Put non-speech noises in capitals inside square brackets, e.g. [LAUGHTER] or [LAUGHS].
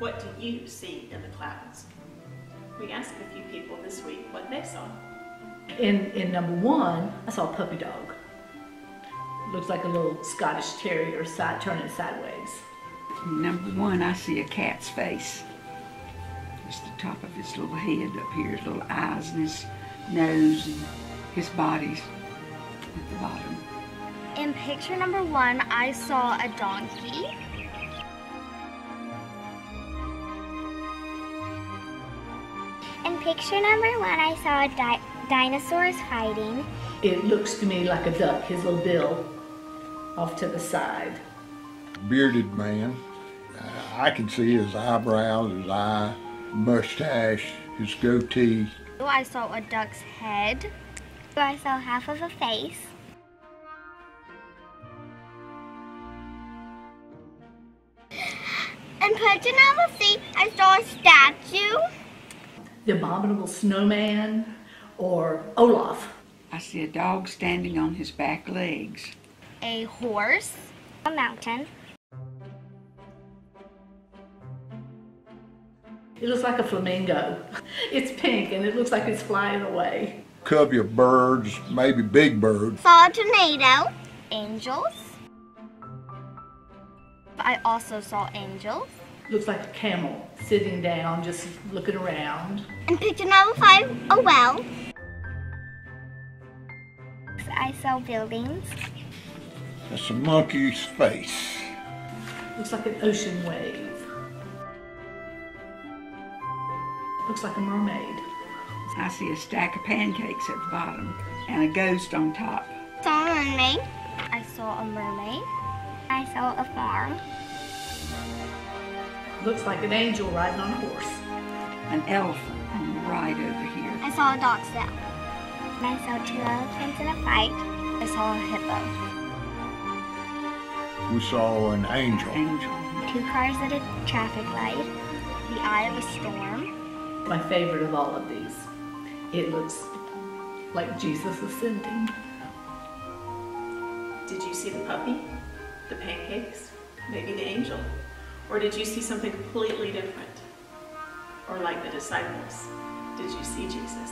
What do you see in the clouds? We asked a few people this week what they saw. In, in number one, I saw a puppy dog. Looks like a little Scottish terrier side turning sideways. Number one, I see a cat's face. Just the top of his little head up here, his little eyes and his nose and his body's at the bottom. In picture number one, I saw a donkey. Picture number one, I saw di dinosaurs fighting. It looks to me like a duck, his little bill off to the side. Bearded man. I can see his eyebrows, his eye, mustache, his goatee. Oh, I saw a duck's head. Oh, I saw half of a face. In picture number three, I saw a statue. The abominable snowman or Olaf. I see a dog standing on his back legs. A horse. A mountain. It looks like a flamingo. [LAUGHS] It's pink and it looks like it's flying away. Covey of birds, maybe big birds. Saw a tornado. Angels. I also saw angels. Looks like a camel sitting down, just looking around. In picture number five, a well. I saw buildings. That's a monkey's face. Looks like an ocean wave. Looks like a mermaid. I see a stack of pancakes at the bottom and a ghost on top. Saw a mermaid. I saw a mermaid. I saw a farm. Looks like an angel riding on a horse. An elephant on the right over here. I saw a dog cell. I saw two elephants in a fight. I saw a hippo. We saw an angel. Angel. Two cars at a traffic light. The eye of a storm. My favorite of all of these. It looks like Jesus ascending. Did you see the puppy? The pancakes? Maybe the angel? Or did you see something completely different? Or like the disciples, did you see Jesus?